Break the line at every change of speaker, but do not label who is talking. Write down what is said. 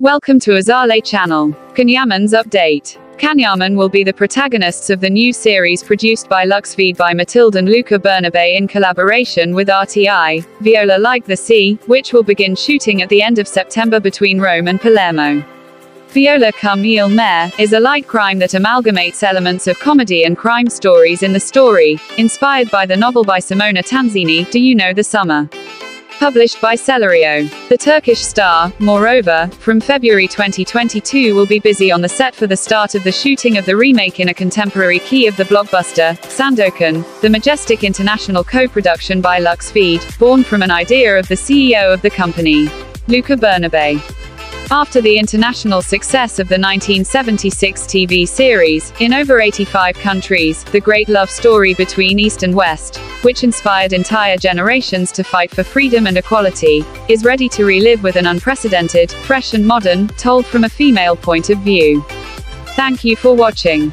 Welcome to Azaleigh channel. Can Yaman's update. Kanyaman will be the protagonists of the new series produced by Lux Vide by Mathilde and Luca Bernabei in collaboration with RTI, Viola Like the Sea, which will begin shooting at the end of September between Rome and Palermo. Viola Come Il Mare is a light crime that amalgamates elements of comedy and crime stories in the story, inspired by the novel by Simona Tanzini, Do You Know the Summer? Published by Sellerio. The Turkish star, moreover, from February 2022 will be busy on the set for the start of the shooting of the remake in a contemporary key of the blockbuster, Sandokan, the majestic international co-production by Lux Vide, born from an idea of the CEO of the company, Luca Bernabei. After the international success of the 1976 TV series, in over 85 countries, the great love story between East and West, which inspired entire generations to fight for freedom and equality, is ready to relive with an unprecedented, fresh and modern, told from a female point of view. Thank you for watching.